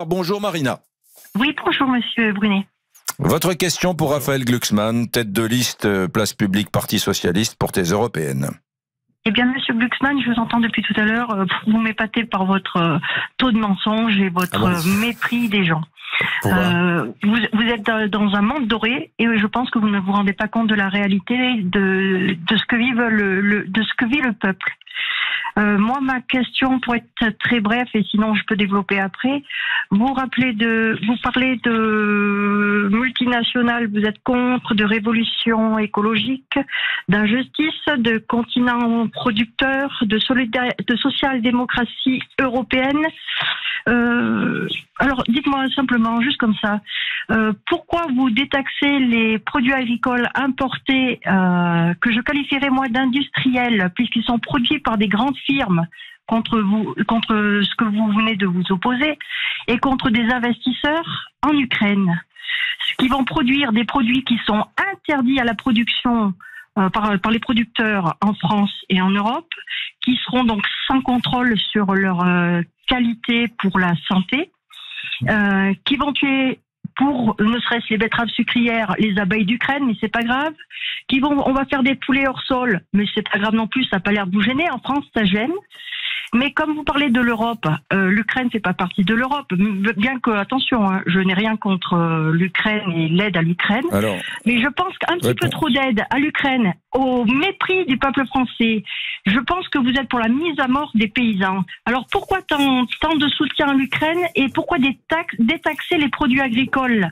Bonjour Marina. Oui, bonjour Monsieur Brunet. Votre question pour Raphaël Glucksmann, tête de liste euh, Place publique Parti Socialiste pour tes européennes. Eh bien, Monsieur Glucksmann, je vous entends depuis tout à l'heure. euh, Vous m'épatez par votre euh, taux de mensonge et votre Ah bon mépris des gens. Euh, vous, êtes dans- dans un monde doré et je pense que vous ne vous rendez pas compte de la réalité de, ce que vit le peuple. Euh, moi, ma question, pour être très bref, et sinon je peux développer après, vous rappelez de, vous parlez de multinationales, vous êtes contre, de révolution écologique, d'injustice, de continent producteur, de social-démocratie européenne. Euh, alors, dites-moi simplement, juste comme ça, euh, pourquoi vous détaxez les produits agricoles importés euh, que je qualifierais moi d'industriels, puisqu'ils sont produits par des grandes firmes contre vous, contre ce que vous venez de vous opposer, et contre des investisseurs en Ukraine, qui vont produire des produits qui sont interdits à la production euh, par, par les producteurs en France et en Europe, qui seront donc sans contrôle sur leur euh, qualité pour la santé, qui vont tuer pour ne serait-ce les betteraves sucrières, les abeilles d'Ukraine, mais c'est pas grave. Qui vont, on va faire des poulets hors sol, mais c'est pas grave non plus, ça a pas l'air de vous gêner. En France, ça gêne. Mais comme vous parlez de l'Europe, euh, l'Ukraine fait pas partie de l'Europe. Bien que, attention, hein, je n'ai rien contre euh, l'Ukraine et l'aide à l'Ukraine. Mais je pense qu'un petit peu trop d'aide à l'Ukraine, au mépris du peuple français, je pense que vous êtes pour la mise à mort des paysans. Alors pourquoi tant, tant de soutien à l'Ukraine et pourquoi détaxer les produits agricoles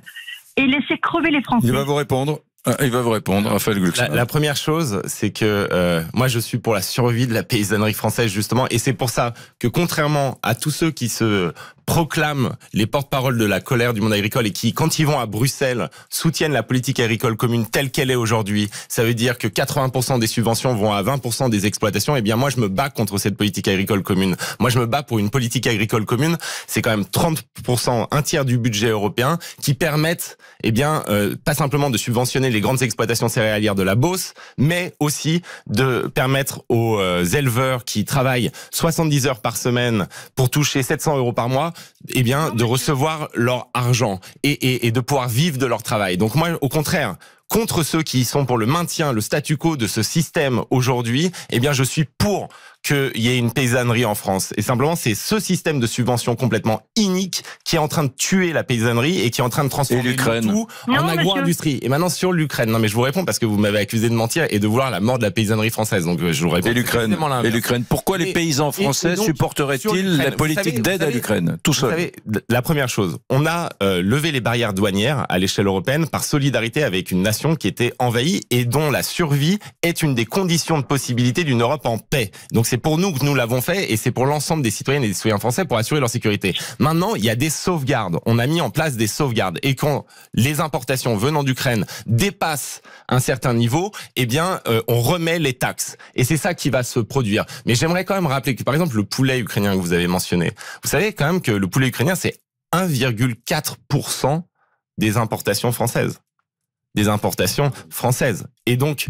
et laisser crever les Français? Il va vous répondre. Ah, Il va vous répondre, Raphaël La, la première chose, c'est que euh, moi je suis pour la survie de la paysannerie française justement, et c'est pour ça que contrairement à tous ceux qui se proclament les porte-paroles de la colère du monde agricole et qui, quand ils vont à Bruxelles, soutiennent la politique agricole commune telle qu'elle est aujourd'hui, ça veut dire que 80% des subventions vont à 20% des exploitations. Eh bien moi je me bats contre cette politique agricole commune. Moi je me bats pour une politique agricole commune. C'est quand même 30%, un tiers du budget européen qui permettent, eh bien, euh, pas simplement de subventionner les grandes exploitations céréalières de la Beauce, mais aussi de permettre aux euh, éleveurs qui travaillent 70 heures par semaine pour toucher 700 euros par mois, eh bien, de recevoir leur argent et, et, et de pouvoir vivre de leur travail. Donc moi, au contraire, contre ceux qui sont pour le maintien, le statu quo de ce système aujourd'hui, eh bien, je suis pour qu'il y ait une paysannerie en France. Et simplement, c'est ce système de subvention complètement inique qui est en train de tuer la paysannerie et qui est en train de transformer tout en agro-industrie. Et maintenant, sur l'Ukraine. Non, mais je vous réponds parce que vous m'avez accusé de mentir et de vouloir la mort de la paysannerie française. Donc, euh, je vous réponds. Et l'Ukraine. Et l'Ukraine. Pourquoi les paysans français supporteraient-ils la vous politique d'aide vous à l'Ukraine Tout Vous seul. savez, la première chose, on a euh, levé les barrières douanières à l'échelle européenne par solidarité avec une nation qui était envahie et dont la survie est une des conditions de possibilité d'une Europe en paix. Donc c'est pour nous que nous l'avons fait et c'est pour l'ensemble des citoyennes et des citoyens français pour assurer leur sécurité. Maintenant, il y a des sauvegardes. On a mis en place des sauvegardes et quand les importations venant d'Ukraine dépassent un certain niveau, eh bien, euh, on remet les taxes. Et c'est ça qui va se produire. Mais j'aimerais quand même rappeler que, par exemple, le poulet ukrainien que vous avez mentionné, vous savez quand même que le poulet ukrainien, c'est 1,4% des importations françaises. Des importations françaises. Et donc,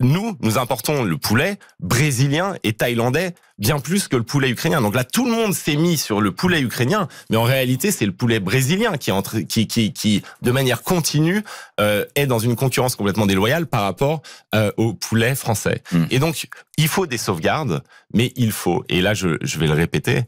nous, nous importons le poulet brésilien et thaïlandais bien plus que le poulet ukrainien. Donc là, tout le monde s'est mis sur le poulet ukrainien, mais en réalité, c'est le poulet brésilien qui, entre, qui, qui, qui, de manière continue, euh, est dans une concurrence complètement déloyale par rapport euh, au poulet français. Mm. Et donc, il faut des sauvegardes, mais il faut, et là, je, je vais le répéter,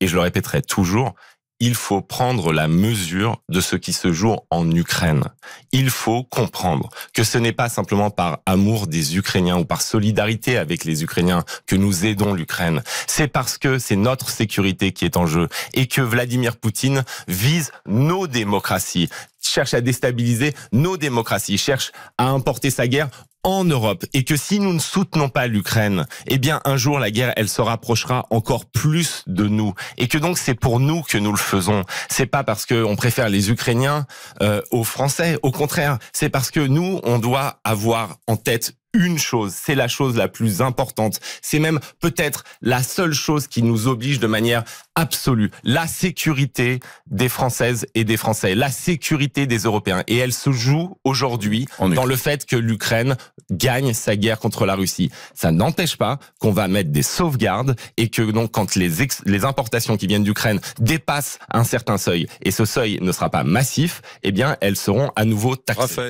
et je le répéterai toujours, il faut prendre la mesure de ce qui se joue en Ukraine. Il faut comprendre que ce n'est pas simplement par amour des Ukrainiens ou par solidarité avec les Ukrainiens que nous aidons l'Ukraine. C'est parce que c'est notre sécurité qui est en jeu et que Vladimir Poutine vise nos démocraties, cherche à déstabiliser nos démocraties, cherche à importer sa guerre en Europe et que si nous ne soutenons pas l'Ukraine, eh bien un jour la guerre elle se rapprochera encore plus de nous et que donc c'est pour nous que nous le faisons. C'est pas parce que on préfère les Ukrainiens euh, aux Français, au contraire, c'est parce que nous on doit avoir en tête une chose, c'est la chose la plus importante. C'est même peut-être la seule chose qui nous oblige de manière absolue. La sécurité des Françaises et des Français, la sécurité des Européens. Et elle se joue aujourd'hui dans le fait que l'Ukraine gagne sa guerre contre la Russie. Ça n'empêche pas qu'on va mettre des sauvegardes et que donc quand les, les importations qui viennent d'Ukraine dépassent un certain seuil et ce seuil ne sera pas massif, eh bien elles seront à nouveau taxées.